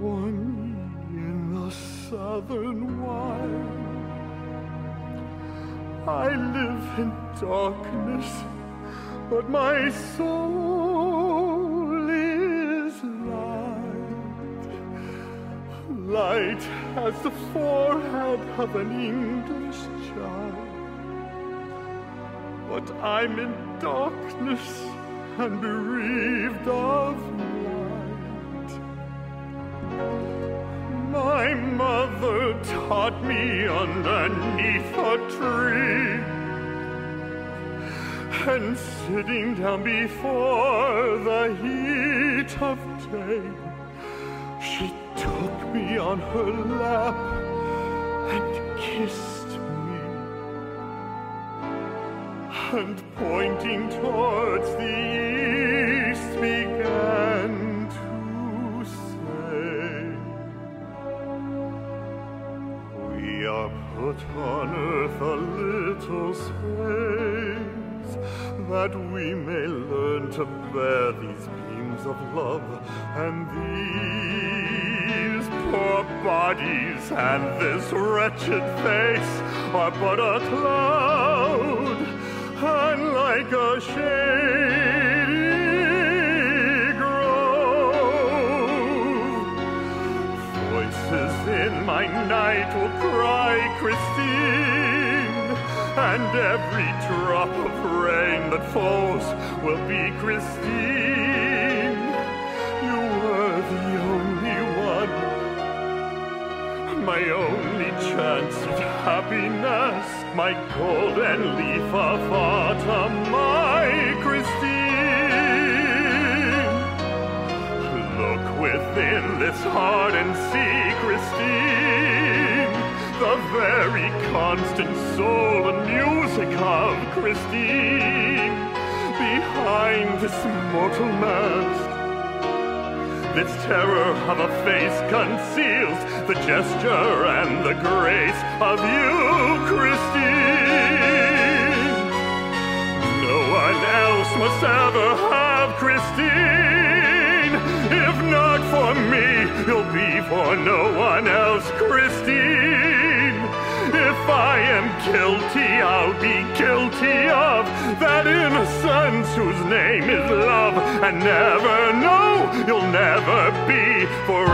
Born in the southern wild, I live in darkness, but my soul is light. Light as the forehead of an English child. But I'm in darkness and bereaved of taught me underneath a tree, and sitting down before the heat of day, she took me on her lap and kissed me, and pointing towards put on earth a little space, that we may learn to bear these beams of love and these poor bodies and this wretched face are but a cloud and like a shady night will cry, Christine, and every drop of rain that falls will be Christine. You were the only one, my only chance of happiness, my golden leaf of autumn, within this heart and see, Christine, the very constant soul and music of Christine. Behind this mortal mask, this terror of a face conceals the gesture and the grace of you, Christine. No one else must ever have Christine. You'll be for no one else, Christine. If I am guilty, I'll be guilty of that innocence whose name is love. And never, no, you'll never be for